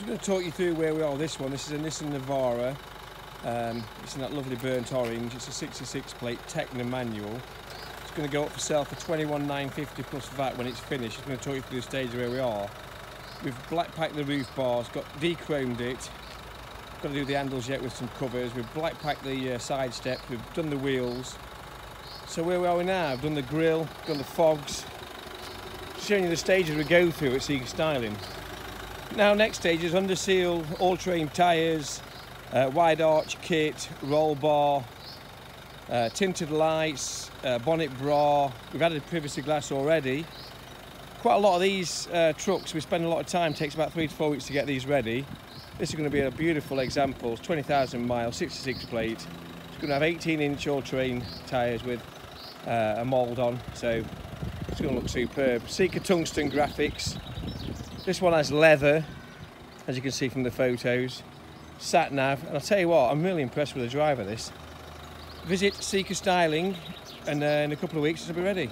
just going to talk you through where we are this one. This is a Nissan Navara. Um, it's in that lovely burnt orange. It's a 66 plate Tekna manual. It's going to go up for sale for 21,950 plus VAT when it's finished. It's going to talk you through the stage where we are. We've black packed the roof bars, got de-chromed it. Got to do the handles yet with some covers. We've black packed the uh, side steps. We've done the wheels. So where are we now? I've done the grill, done the fogs. Showing you the stages we go through at Seeker Styling. Now next stage is under seal, all-terrain tyres, uh, wide arch kit, roll bar, uh, tinted lights, uh, bonnet bra. We've added privacy glass already. Quite a lot of these uh, trucks, we spend a lot of time, takes about three to four weeks to get these ready. This is going to be a beautiful example, it's 20,000 miles, 66 plate. It's going to have 18 inch all-terrain tyres with uh, a mould on, so it's going to look superb. Seeker tungsten graphics. This one has leather, as you can see from the photos. Sat nav, and I'll tell you what, I'm really impressed with the driver. This. Visit Seeker Styling, and uh, in a couple of weeks it'll be ready.